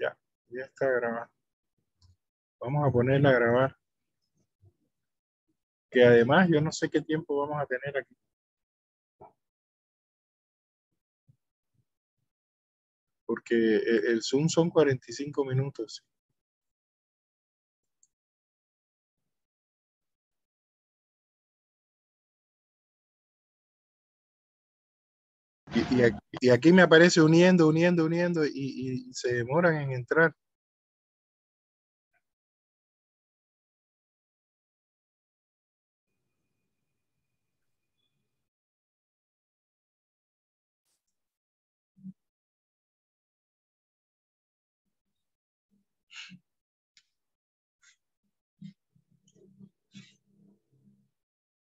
Ya, ya está grabando. Vamos a ponerla a grabar. Que además yo no sé qué tiempo vamos a tener aquí. Porque e- el Zoom son 45 minutos. Y, y aquí, me aparece uniendo, uniendo, uniendo y, y se demoran en entrar.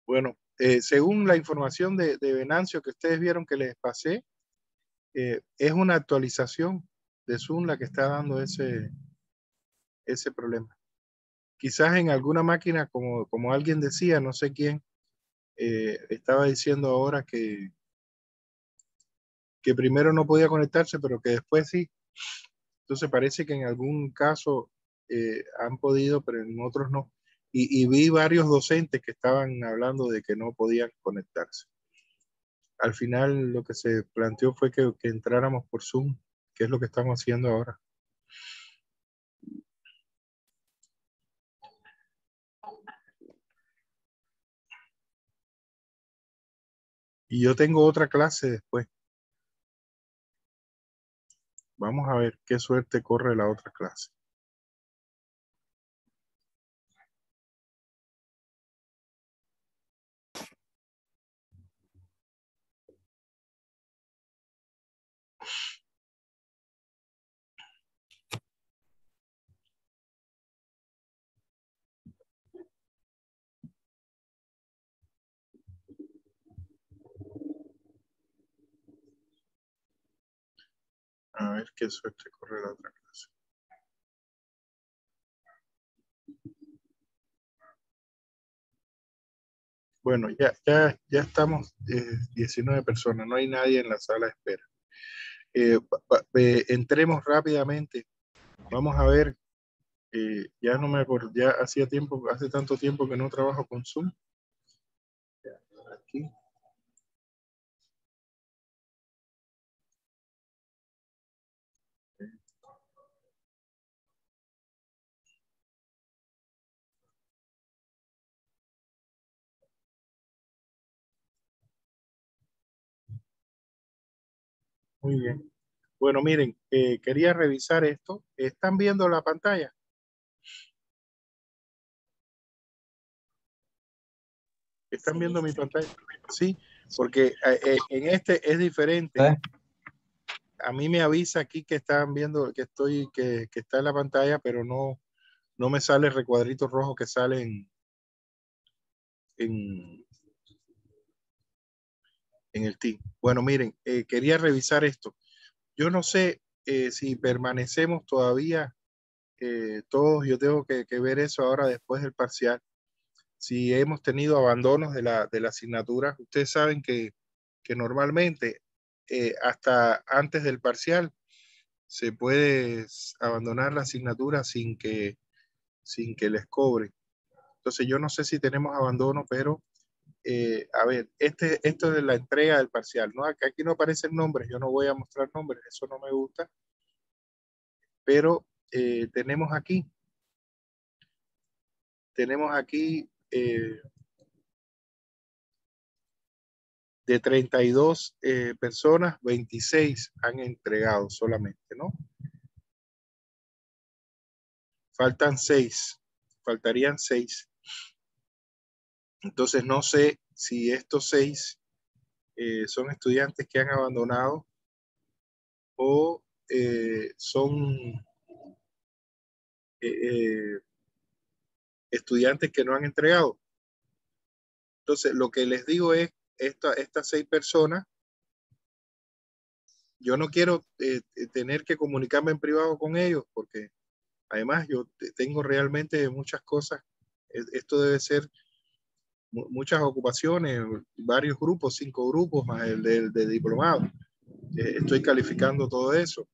Bueno, eh, según la información de, Venancio que ustedes vieron que les pasé, eh, es una actualización de Zoom la que está dando ese, ese problema. Quizás en alguna máquina, como, como alguien decía, no sé quién, eh, estaba diciendo ahora que, que primero no podía conectarse, pero que después sí. Entonces parece que en algún caso han podido, pero en otros no. Y, vi varios docentes que estaban hablando de que no podían conectarse. Al final lo que se planteó fue que, que entráramos por Zoom, que es lo que estamos haciendo ahora. Y yo tengo otra clase después. Vamos a ver qué suerte corre la otra clase. A ver qué suerte corre la otra clase. Bueno, ya, ya, ya estamos eh, 19 personas, no hay nadie en la sala de espera. Eh, eh, entremos rápidamente. Vamos a ver, eh, ya no me acuerdo, ya hacía tiempo, hace tanto tiempo que no trabajo con Zoom. Aquí. Muy bien. Bueno, miren, eh, quería revisar esto. ¿Están viendo la pantalla? ¿Están viendo mi pantalla? Sí, porque eh, eh, en este es diferente. ¿Eh? A mí me avisa aquí que están viendo que estoy, que, que está en la pantalla, pero no, no me sale el recuadrito rojo que sale en, en, en el team. Bueno, miren, eh, quería revisar esto. Yo no sé eh, si permanecemos todavía eh, todos, yo tengo que, que ver eso ahora después del parcial. Si hemos tenido abandonos de la, de la asignatura, ustedes saben que, que normalmente eh, hasta antes del parcial se puede abandonar la asignatura sin que, sin que les cobre. Entonces yo no sé si tenemos abandono, pero eh, a ver, este, esto es de la entrega del parcial, ¿no? Aquí, aquí no aparecen nombres, yo no voy a mostrar nombres, eso no me gusta. Pero eh, tenemos aquí, tenemos aquí eh, de 32 eh, personas, 26 han entregado solamente, ¿no? Faltan 6, faltarían 6. Entonces no sé si estos 6 eh, son estudiantes que han abandonado o eh, son eh, estudiantes que no han entregado. Entonces, lo que les digo es, esta, estas seis personas, yo no quiero tener que comunicarme en privado con ellos, porque además yo te- tengo realmente muchas cosas. E- Esto debe ser muchas ocupaciones, varios grupos, cinco grupos más el del de diplomado. Eh, estoy calificando todo eso.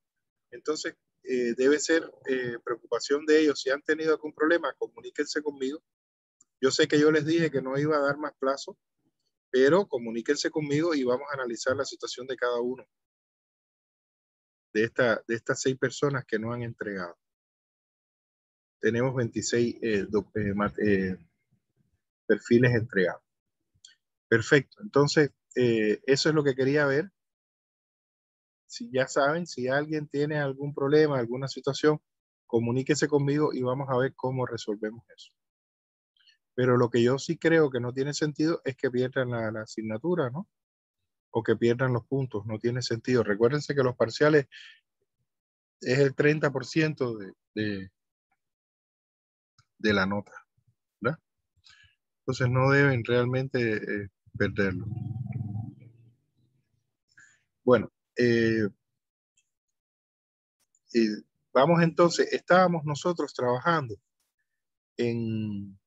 Entonces, eh, debe ser eh, preocupación de ellos. Si han tenido algún problema, comuníquense conmigo. Yo sé que yo les dije que no iba a dar más plazo, pero comuníquense conmigo y vamos a analizar la situación de cada uno de, esta, de estas seis personas que no han entregado. Tenemos 26 perfiles entregados. Perfecto. Entonces, eso es lo que quería ver si ya saben, si alguien tiene algún problema, alguna situación, comuníquese conmigo y vamos a ver cómo resolvemos eso. Pero lo que yo sí creo que no tiene sentido es que pierdan la, asignatura, ¿no? O que pierdan los puntos, no tiene sentido. Recuérdense que los parciales es el 30% de, de, la nota. Entonces no deben realmente eh, perderlo. Bueno, eh, vamos entonces, estábamos nosotros trabajando en,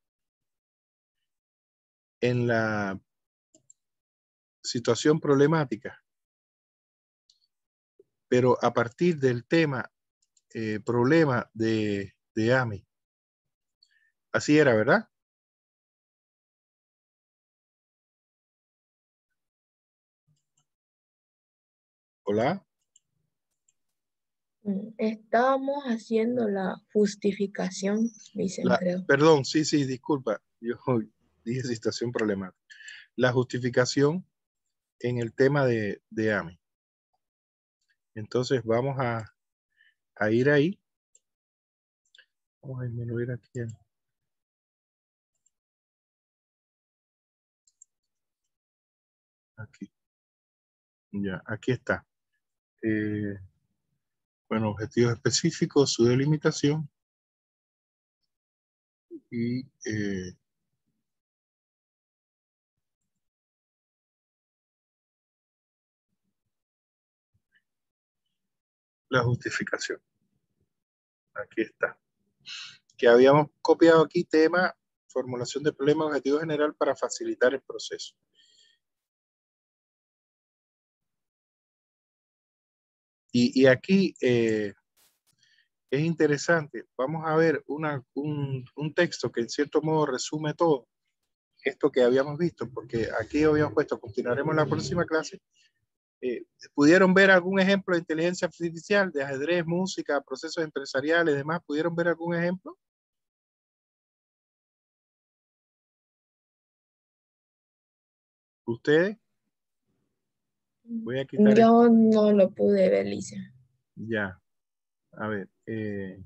en la situación problemática, pero a partir del tema eh, problema de, de AMI. Así era, ¿verdad? Hola. Mm, Estábamos haciendo la justificación, dicen, creo. Perdón, sí, sí, disculpa. Yo dije situación problemática. La justificación en el tema de, de AMI. Entonces vamos a, a ir ahí. Vamos a disminuir aquí. Aquí. Ya, aquí está. Eh, bueno, objetivos específicos, su delimitación y eh, la justificación. Aquí está. Que habíamos copiado aquí tema, formulación de problema objetivo general para facilitar el proceso. Y, aquí eh, es interesante. Vamos a ver un, un, texto que en cierto modo resume todo esto que habíamos visto, porque aquí habíamos puesto, continuaremos la próxima clase. Eh, ¿Pudieron ver algún ejemplo de inteligencia artificial, de ajedrez, música, procesos empresariales, demás? ¿Pudieron ver algún ejemplo? ¿Ustedes? Voy a quitar Yo no lo pude ver, Lisa. Ya. A ver. Eh...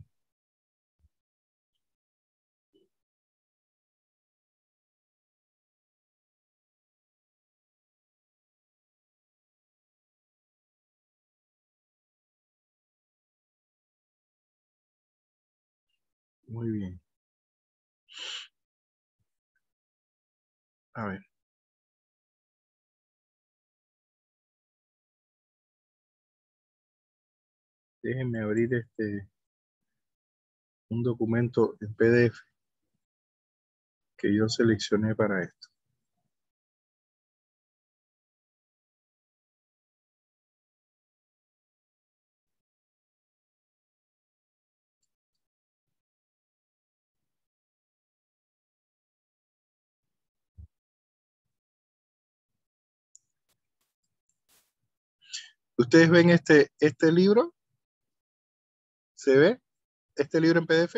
Muy bien. A ver. Déjenme abrir este un documento en PDF que yo seleccioné para esto. ¿Ustedes ven este, este libro? ¿Se ve este libro en PDF?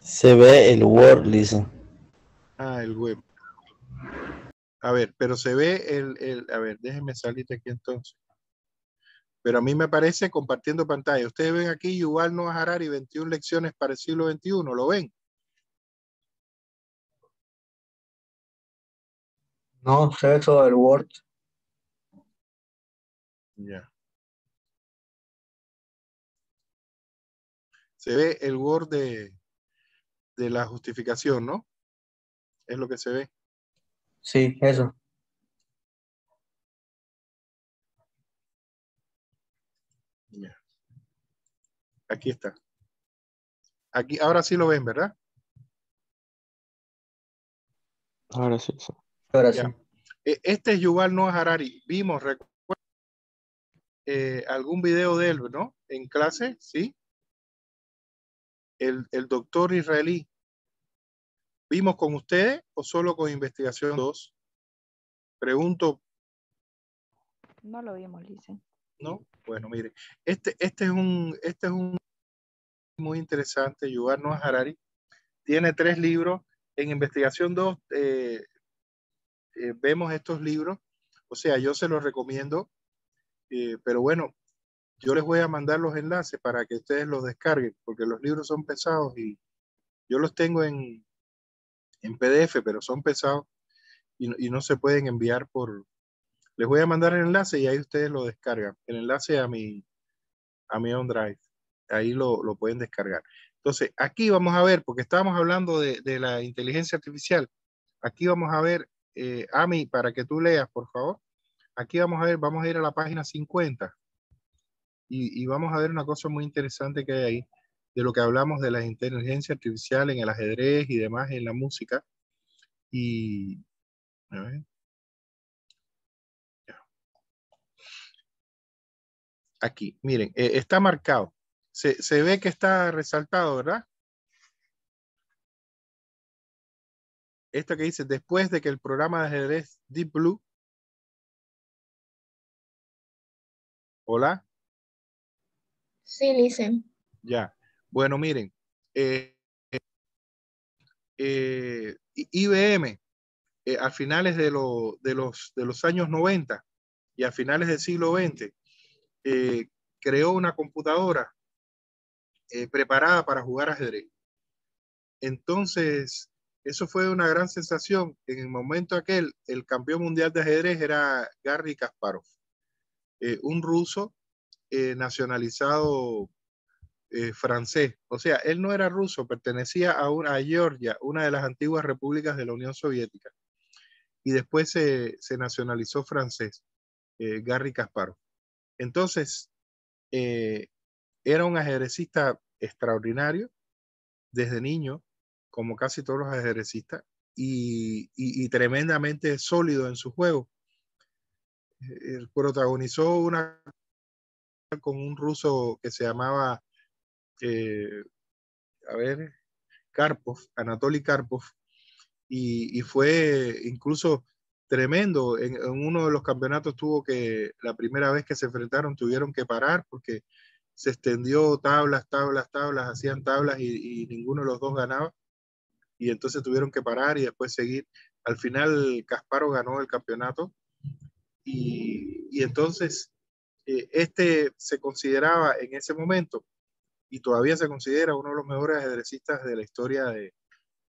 Se ve el Word, Lisa. Ah, el web. A ver, pero se ve el, el, a ver, déjenme salir de aquí entonces. Pero a mí me parece compartiendo pantalla. Ustedes ven aquí Yuval Noah Harari, 21 lecciones para el siglo XXI, ¿lo ven? No, se ve todo el Word. Ya. Se ve el Word de, de la justificación, ¿no? Es lo que se ve. Sí, eso. Ya. Aquí está. Aquí, ahora sí lo ven, ¿verdad? Ahora sí. Ahora sí. E, este es Yuval Noah Harari. Vimos, eh, algún video de él, ¿no? En clase, ¿sí? El, el doctor israelí. ¿Vimos con ustedes o solo con investigación 2? Pregunto. No lo vimos, Lice. No, bueno, mire, este, este es un, este es un muy interesante, Yuval Noah Harari. Tiene tres libros. En investigación 2 eh, eh, vemos estos libros. O sea, yo se los recomiendo. Eh, pero bueno, yo les voy a mandar los enlaces para que ustedes los descarguen, porque los libros son pesados y yo los tengo en, en PDF, pero son pesados y, no se pueden enviar por... Les voy a mandar el enlace y ahí ustedes lo descargan. El enlace a mi, a mi. Ahí lo, lo pueden descargar. Entonces, aquí vamos a ver, porque estábamos hablando de, de la inteligencia artificial. Aquí vamos a ver, eh, Ami, para que tú leas, por favor. Aquí vamos a ver, vamos a ir a la página 50 y, y, vamos a ver una cosa muy interesante que hay ahí, de lo que hablamos de la inteligencia artificial en el ajedrez y demás, en la música. Y. Aquí, miren, eh, está marcado. Se, se ve que está resaltado, ¿verdad? Esto que dice, después de que el programa de ajedrez Deep Blue Hola. Sí, Lice. Ya. Bueno, miren. Eh, eh, IBM, eh, a finales de, lo, de, los, de los años 90 y a finales del siglo XX, eh, creó una computadora eh, preparada para jugar ajedrez. Entonces, eso fue una gran sensación. En el momento aquel, el campeón mundial de ajedrez era Garry Kasparov. Eh, un ruso eh, nacionalizado eh, francés. O sea, él no era ruso, pertenecía a, una, Georgia, una de las antiguas repúblicas de la Unión Soviética. Y después se, nacionalizó francés, Garry Kasparov. Entonces, era un ajedrecista extraordinario desde niño, como casi todos los ajedrecistas, y, tremendamente sólido en su juego protagonizó una con un ruso que se llamaba, eh, a ver, Karpov, Anatoly Karpov, y, y fue incluso tremendo. En, en, uno de los campeonatos tuvo que, la primera vez que se enfrentaron, tuvieron que parar porque se extendió tablas, tablas, tablas, hacían tablas y, y ninguno de los dos ganaba. Y entonces tuvieron que parar y después seguir. Al final, Casparo ganó el campeonato y, entonces, eh, este se consideraba en ese momento, y todavía se considera uno de los mejores ajedrecistas de la historia de,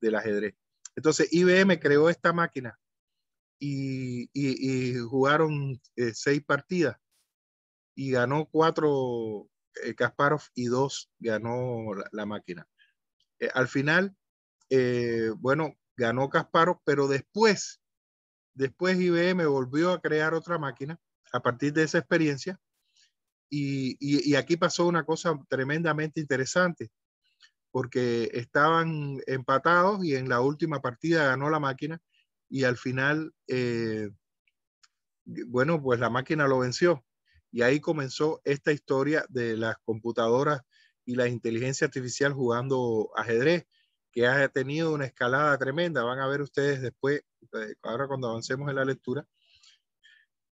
del ajedrez. Entonces, IBM creó esta máquina y, y, jugaron eh, seis partidas y ganó cuatro eh, Kasparov y dos ganó la, máquina. Al final, bueno, ganó Kasparov, pero después Después IBM volvió a crear otra máquina a partir de esa experiencia y, aquí pasó una cosa tremendamente interesante porque estaban empatados y en la última partida ganó la máquina y al final, eh, bueno, pues la máquina lo venció y ahí comenzó esta historia de las computadoras y la inteligencia artificial jugando ajedrez que ha tenido una escalada tremenda. Van a ver ustedes después, ahora cuando avancemos en la lectura,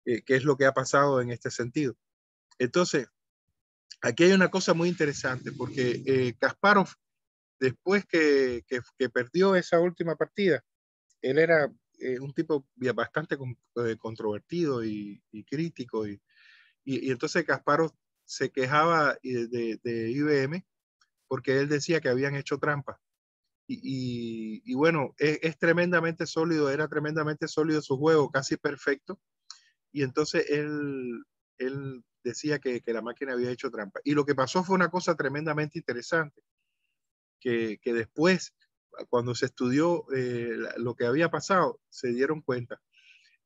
eh, qué es lo que ha pasado en este sentido. Entonces, aquí hay una cosa muy interesante, porque eh, Kasparov, después que, que, que, perdió esa última partida, él era eh, un tipo bastante con, eh, controvertido y, y crítico, y, y, y, entonces Kasparov se quejaba de, de, de IBM porque él decía que habían hecho trampa y, bueno, es, es, tremendamente sólido, era tremendamente sólido su juego, casi perfecto. Y entonces él, él decía que, que, la máquina había hecho trampa. Y lo que pasó fue una cosa tremendamente interesante, que, que después, cuando se estudió eh, lo que había pasado, se dieron cuenta.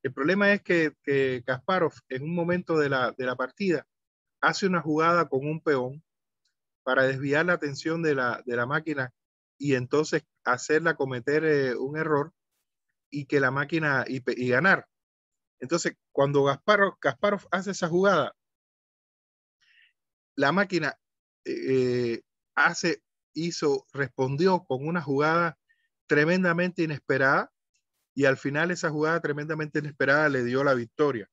El problema es que, que Kasparov en un momento de la, de la partida hace una jugada con un peón para desviar la atención de la, de la máquina y entonces hacerla cometer eh, un error y que la máquina y, ganar. Entonces, cuando Gasparov, Kasparov hace esa jugada, la máquina eh, hace, hizo, respondió con una jugada tremendamente inesperada y al final esa jugada tremendamente inesperada le dio la victoria.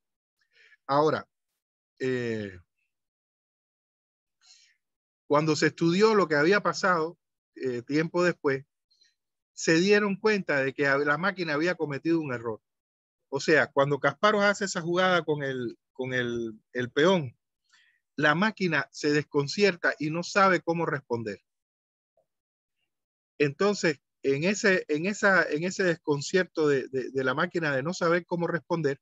Ahora, eh, cuando se estudió lo que había pasado eh, tiempo después, se dieron cuenta de que la máquina había cometido un error. O sea, cuando Kasparov hace esa jugada con el, con el, el peón, la máquina se desconcierta y no sabe cómo responder. Entonces, en ese, en esa, en ese desconcierto de, de, la máquina de no saber cómo responder,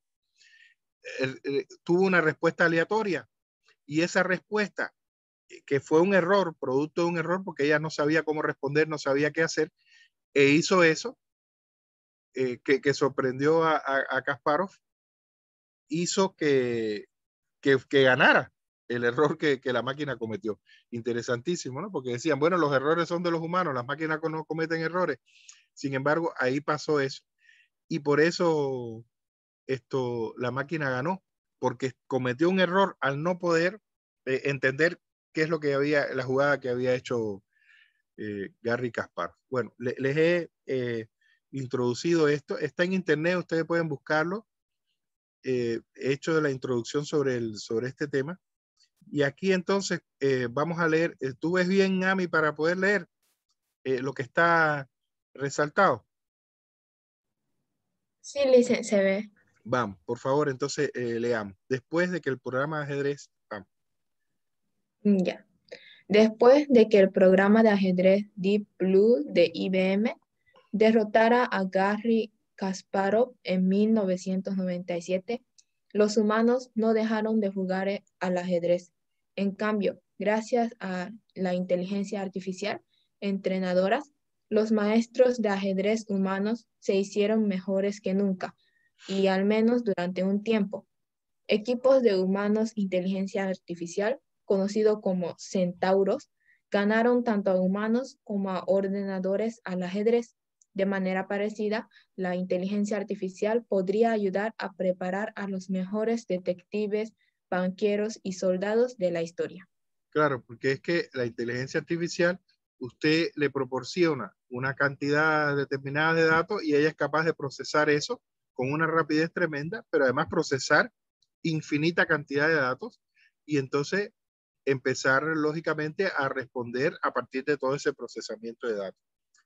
tuvo una respuesta aleatoria y esa respuesta, que fue un error, producto de un error, porque ella no sabía cómo responder, no sabía qué hacer, e hizo eso, eh, que, que, sorprendió a, a, Kasparov, hizo que, que, que ganara el error que, que, la máquina cometió. Interesantísimo, ¿no? Porque decían, bueno, los errores son de los humanos, las máquinas no cometen errores. Sin embargo, ahí pasó eso. Y por eso esto, la máquina ganó, porque cometió un error al no poder eh, entender qué es lo que había, la jugada que había hecho eh, Gary Caspar. Bueno, les he eh, introducido esto. Está en internet, ustedes pueden buscarlo. he hecho la introducción sobre, el, sobre este tema. Y aquí entonces vamos a leer. ¿Tú ves bien, Ami, para poder leer lo que está resaltado? Sí, Lice, se ve. Vamos, por favor, entonces eh, leamos. Después de que el programa de ajedrez, ya. Después de que el programa de ajedrez Deep Blue de IBM derrotara a Gary Kasparov en 1997, los humanos no dejaron de jugar eh, al ajedrez. En cambio, gracias a la inteligencia artificial, entrenadoras, los maestros de ajedrez humanos se hicieron mejores que nunca y al menos durante un tiempo. Equipos de humanos inteligencia artificial, conocido como centauros, ganaron tanto a humanos como a ordenadores al ajedrez. De manera parecida, la inteligencia artificial podría ayudar a preparar a los mejores detectives, banqueros y soldados de la historia. Claro, porque es que la inteligencia artificial, usted le proporciona una cantidad determinada de datos y ella es capaz de procesar eso con una rapidez tremenda, pero además procesar infinita cantidad de datos y entonces empezar lógicamente a responder a partir de todo ese procesamiento de datos.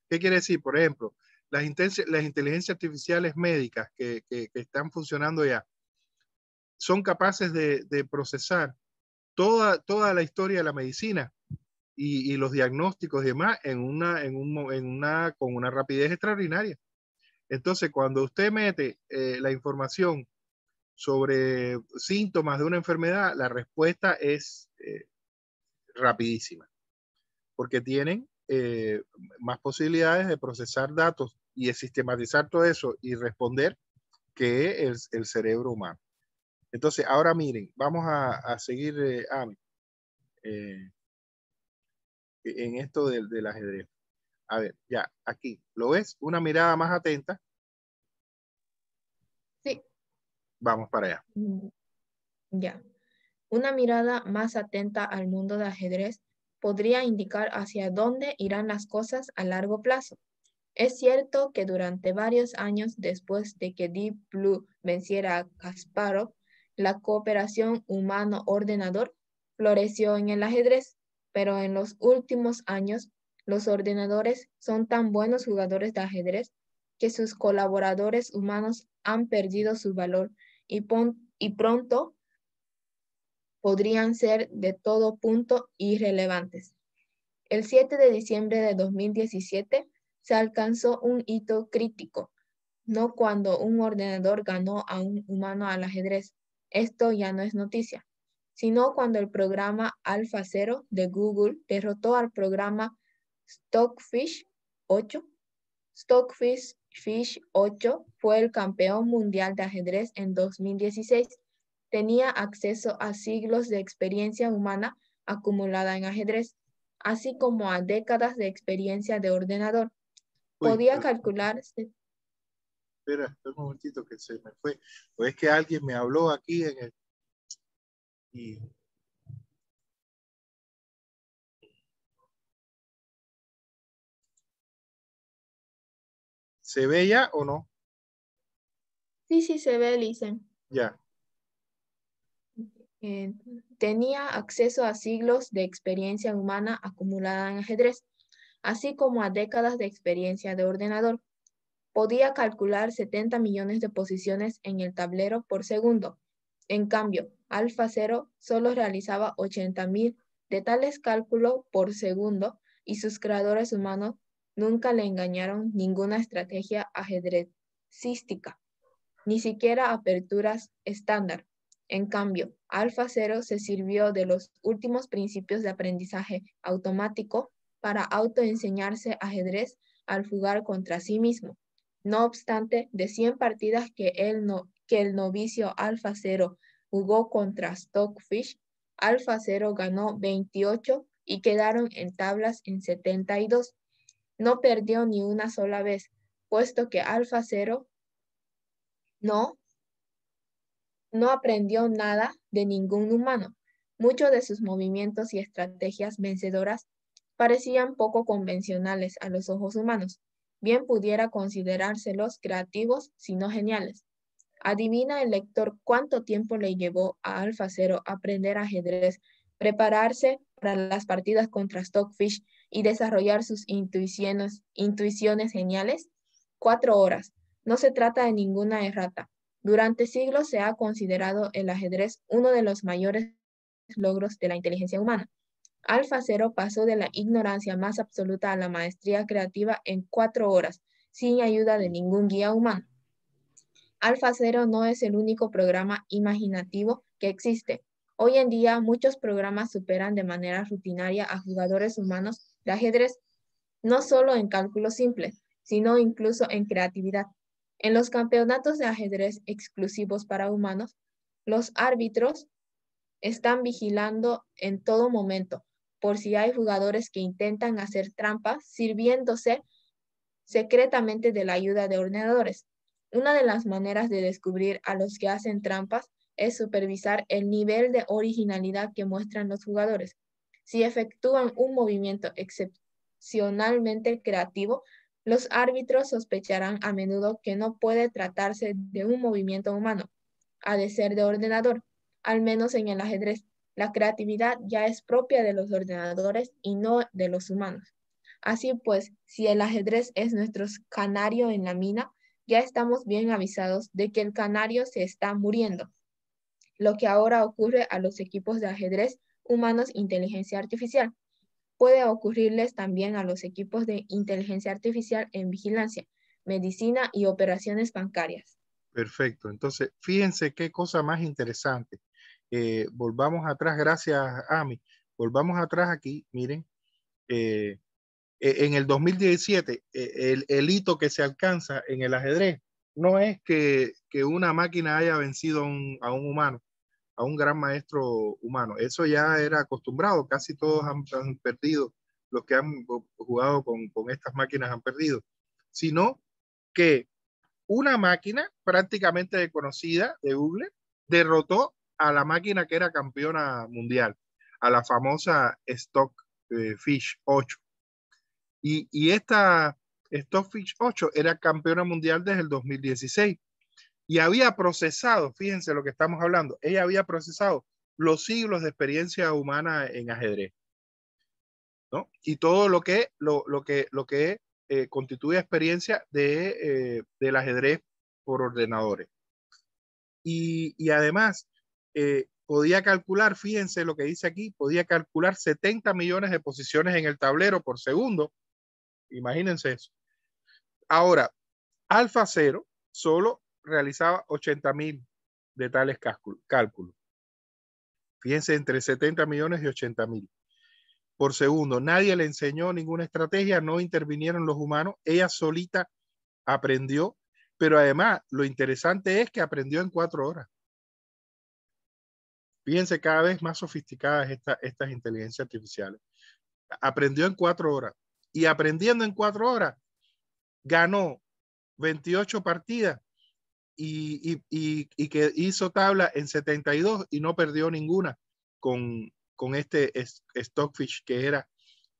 ¿Qué quiere decir? Por ejemplo, las, las inteligencias artificiales médicas que, están funcionando ya son capaces de, procesar toda, toda la historia de la medicina y, y los diagnósticos y demás en una, en, un, en una, con una rapidez extraordinaria. Entonces, cuando usted mete eh, la información sobre síntomas de una enfermedad, la respuesta es eh, rapidísima, porque tienen eh, más posibilidades de procesar datos y de sistematizar todo eso y responder que el, el cerebro humano. Entonces, ahora miren, vamos a, a seguir, en esto del, del ajedrez. A ver, ya, aquí, ¿lo ves? Una mirada más atenta. Sí. Vamos para allá. Ya. Una mirada más atenta al mundo de ajedrez podría indicar hacia dónde irán las cosas a largo plazo. Es cierto que durante varios años después de que Deep Blue venciera a Kasparov, la cooperación humano-ordenador floreció en el ajedrez, pero en los últimos años los ordenadores son tan buenos jugadores de ajedrez que sus colaboradores humanos han perdido su valor y, pronto podrían ser de todo punto irrelevantes. El 7 de diciembre de 2017 se alcanzó un hito crítico, no cuando un ordenador ganó a un humano al ajedrez. Esto ya no es noticia, sino cuando el programa AlphaZero de Google derrotó al programa Stockfish 8. Stockfish Fish 8 fue el campeón mundial de ajedrez en 2016. Tenía acceso a siglos de experiencia humana acumulada en ajedrez, así como a décadas de experiencia de ordenador. Podía calcular... Espera, un momentito que se me fue. O es que alguien me habló aquí en el... Y ¿Se ve ya o no? Sí, sí, se ve, Lisen. Ya. Eh, tenía acceso a siglos de experiencia humana acumulada en ajedrez, así como a décadas de experiencia de ordenador. Podía calcular 70 millones de posiciones en el tablero por segundo. En cambio, Alfa 0 solo realizaba 80.000 de tales cálculos por segundo y sus creadores humanos nunca le engañaron ninguna estrategia ajedrecística, ni siquiera aperturas estándar. En cambio, Alfa 0 se sirvió de los últimos principios de aprendizaje automático para autoenseñarse ajedrez al jugar contra sí mismo. No obstante, de 100 partidas que el, no, que el novicio Alfa 0 jugó contra Stockfish, Alfa 0 ganó 28 y quedaron en tablas en 72. No perdió ni una sola vez, puesto que Alfa 0 no no aprendió nada de ningún humano. Muchos de sus movimientos y estrategias vencedoras parecían poco convencionales a los ojos humanos. Bien pudiera considerárselos creativos, sino geniales. Adivina el lector cuánto tiempo le llevó a Alfa Cero aprender ajedrez, prepararse para las partidas contra Stockfish y desarrollar sus intuiciones, geniales. Cuatro horas. No se trata de ninguna errata. Durante siglos se ha considerado el ajedrez uno de los mayores logros de la inteligencia humana. Alfa Cero pasó de la ignorancia más absoluta a la maestría creativa en cuatro horas, sin ayuda de ningún guía humano. Alfa Cero no es el único programa imaginativo que existe. Hoy en día muchos programas superan de manera rutinaria a jugadores humanos ajedrez, no solo en cálculo simple, sino incluso en creatividad. En los campeonatos de ajedrez exclusivos para humanos, los árbitros están vigilando en todo momento por si hay jugadores que intentan hacer trampas sirviéndose secretamente de la ayuda de ordenadores. Una de las maneras de descubrir a los que hacen trampas es supervisar el nivel de originalidad que muestran los jugadores. Si efectúan un movimiento excepcionalmente creativo, los árbitros sospecharán a menudo que no puede tratarse de un movimiento humano, ha de ser de ordenador, al menos en el ajedrez. La creatividad ya es propia de los ordenadores y no de los humanos. Así pues, si el ajedrez es nuestro canario en la mina, ya estamos bien avisados de que el canario se está muriendo. Lo que ahora ocurre a los equipos de ajedrez humanos inteligencia artificial puede ocurrirles también a los equipos de inteligencia artificial en vigilancia, medicina y operaciones bancarias. Perfecto. Entonces, fíjense qué cosa más interesante. Eh, volvamos atrás, gracias Ami. Volvamos atrás aquí, miren. Eh, e, en el 2017, e, el, hito que se alcanza en el ajedrez no es que, una máquina haya vencido a un humano, a un gran maestro humano. Eso ya era acostumbrado, casi todos han, perdido, los que han jugado con, estas máquinas han perdido, sino que una máquina prácticamente desconocida de Google derrotó a la máquina que era campeona mundial, a la famosa Stockfish 8. Y, y esta Stockfish 8 era campeona mundial desde el 2016 y había procesado, fíjense lo que estamos hablando, ella había procesado los siglos de experiencia humana en ajedrez. ¿no? Y todo lo que, lo, lo que, lo que eh, constituye experiencia de, eh, del ajedrez por ordenadores. Y, y además, eh, podía calcular, fíjense lo que dice aquí, podía calcular 70 millones de posiciones en el tablero por segundo. Imagínense eso. Ahora, Alfa Cero solo realizaba 80 mil de tales cálculos. Fíjense, entre 70 millones y 80 mil por segundo. Nadie le enseñó ninguna estrategia, no intervinieron los humanos, ella solita aprendió, pero además lo interesante es que aprendió en cuatro horas. Fíjense cada vez más sofisticadas estas inteligencias artificiales. Aprendió en cuatro horas y aprendiendo en cuatro horas ganó 28 partidas y, que hizo tabla en 72 y no perdió ninguna con, con este Stockfish que era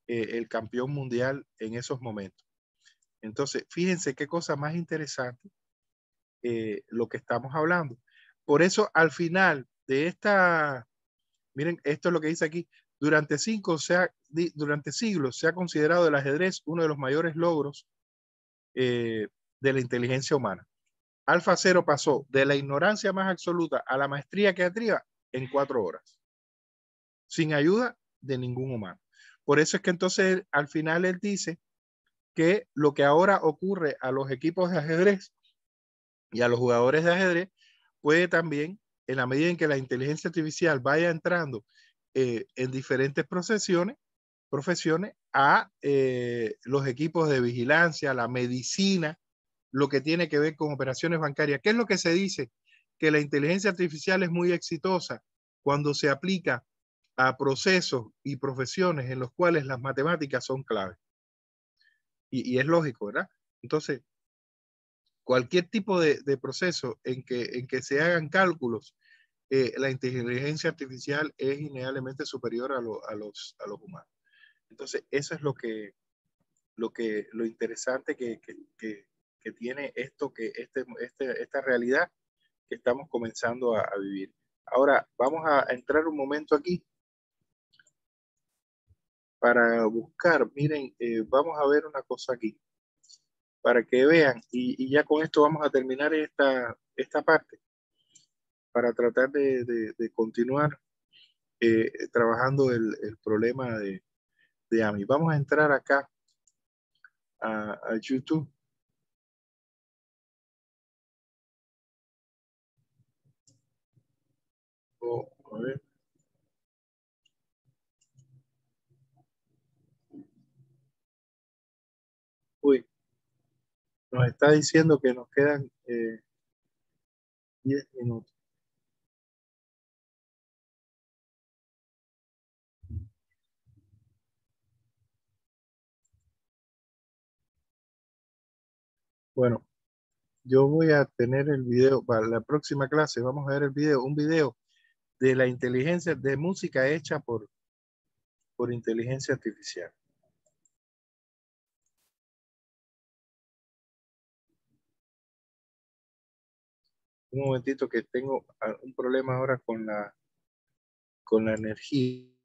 eh, el campeón mundial en esos momentos. Entonces, fíjense qué cosa más interesante eh, lo que estamos hablando. Por eso, al final de esta, miren, esto es lo que dice aquí, durante, cinco, se durante siglos se ha considerado el ajedrez uno de los mayores logros eh, de la inteligencia humana. Alfa Cero pasó de la ignorancia más absoluta a la maestría creativa en cuatro horas, sin ayuda de ningún humano. Por eso es que entonces al final él dice que lo que ahora ocurre a los equipos de ajedrez y a los jugadores de ajedrez puede también, en la medida en que la inteligencia artificial vaya entrando eh, en diferentes profesiones, a eh, los equipos de vigilancia, la medicina, lo que tiene que ver con operaciones bancarias. ¿Qué es lo que se dice? Que la inteligencia artificial es muy exitosa cuando se aplica a procesos y profesiones en los cuales las matemáticas son clave. Y, es lógico, ¿verdad? Entonces, cualquier tipo de, proceso en que, en que se hagan cálculos, eh, la inteligencia artificial es innegablemente superior a, a, los, a los humanos. Entonces, eso es lo que, lo que, lo interesante que, que, que tiene esto, que este, este, esta realidad que estamos comenzando a, vivir. Ahora vamos a entrar un momento aquí para buscar, miren, eh, vamos a ver una cosa aquí, para que vean, y, ya con esto vamos a terminar esta, esta parte, para tratar de, de, continuar eh, trabajando el, el, problema de, de AMI. Vamos a entrar acá a, a YouTube. Uy, nos está diciendo que nos quedan eh, 10 minutos. Bueno, yo voy a tener el video para la próxima clase. Vamos a ver el video, un video de la inteligencia de música hecha por, por inteligencia artificial. Un momentito que tengo un problema ahora con la, con la energía.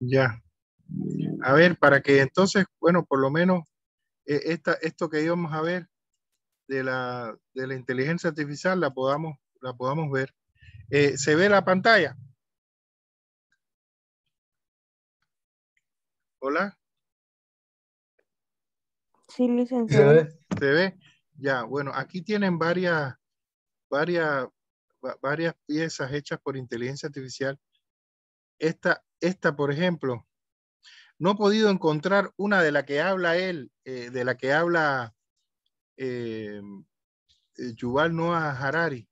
Ya. A ver, para que entonces, bueno, por lo menos eh, esta, esto que íbamos a ver de la, de la inteligencia artificial la podamos, la podamos ver. Eh, ¿Se ve la pantalla? Hola. Sí, licenciado. ¿Se ve? Ya, bueno, aquí tienen varias, varias, varias piezas hechas por inteligencia artificial. Esta, esta, por ejemplo, no he podido encontrar una de la que habla él, eh, de la que habla eh, eh, Yuval Noah Harari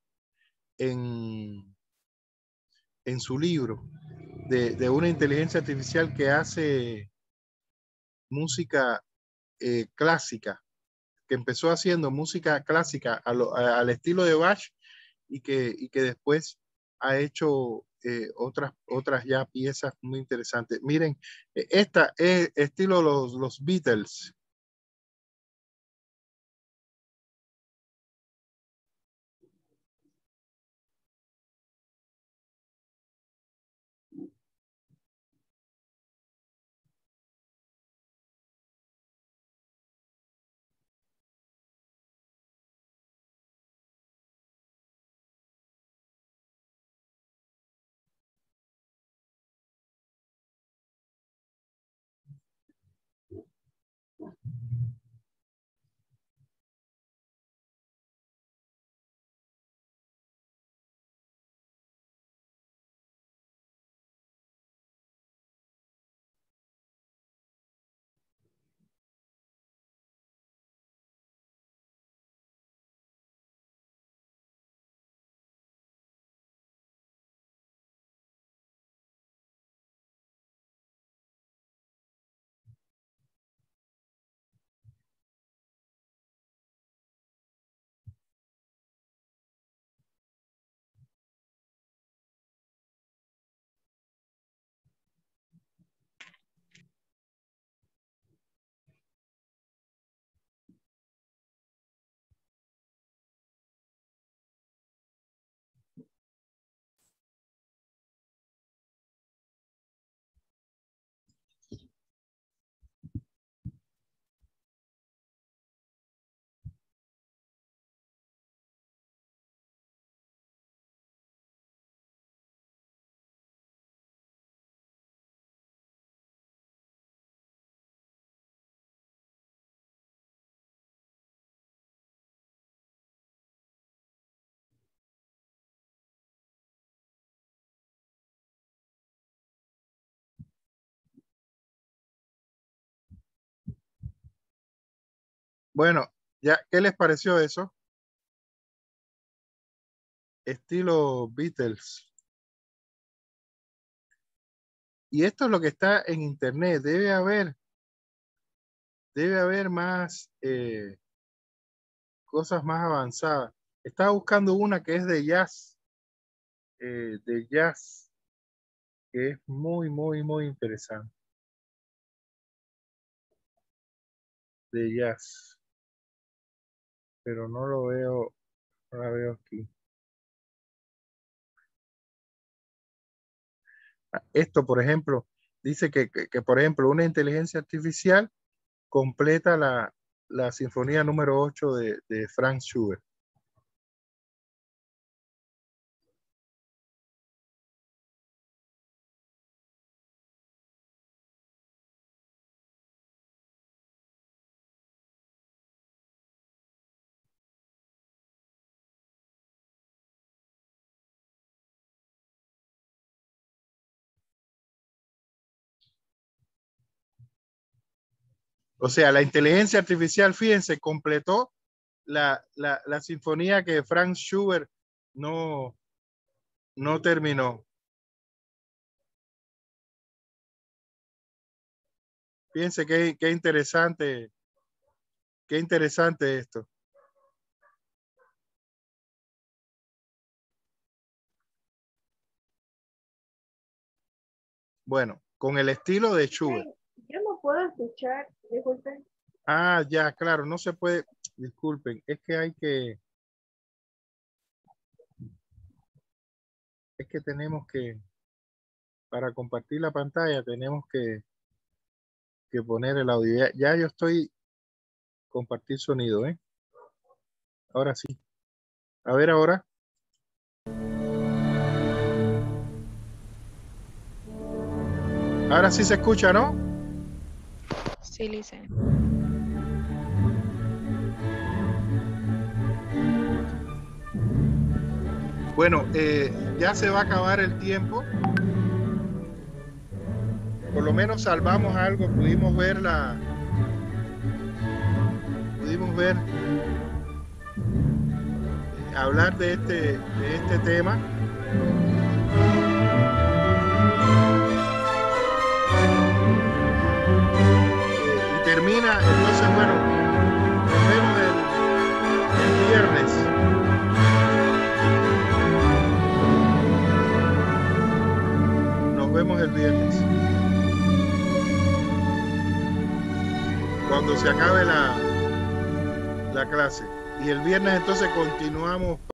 en, en su libro de, de, una inteligencia artificial que hace música eh, clásica, que empezó haciendo música clásica al estilo de Bach y que, y que después ha hecho eh, otras, otras ya piezas muy interesantes. Miren, e, esta es estilo los, los Beatles. Bueno, ya, ¿qué les pareció eso? Estilo Beatles. Y esto es lo que está en internet. Debe haber, debe haber más eh, cosas más avanzadas. Estaba buscando una que es de jazz, eh, de jazz, que es muy, muy, muy interesante. De jazz pero no lo veo, no la veo aquí. Ah, esto, por ejemplo, dice que, que, por ejemplo, una inteligencia artificial completa la, la sinfonía número 8 de, de Franz Schubert. O sea, la inteligencia artificial, fíjense, completó la, la, la sinfonía que Franz Schubert no, no terminó. Fíjense qué, qué interesante, qué interesante esto. Bueno, con el estilo de Schubert. Puedo escuchar, disculpen. Ah, ya, claro, no se puede, disculpen, es que hay que, es que tenemos que, para compartir la pantalla tenemos que, que poner el audio. Ya, ya yo estoy compartir sonido, ¿eh? Ahora sí. A ver ahora. Ahora sí se escucha, ¿no? Sí, licenciado. Bueno, eh, ya se va a acabar el tiempo. Por lo menos salvamos algo, pudimos ver la, pudimos ver, eh, hablar de este, de este tema. Termina, entonces, bueno, nos vemos el, el viernes. Nos vemos el viernes. Cuando se acabe la, la clase. Y el viernes entonces continuamos.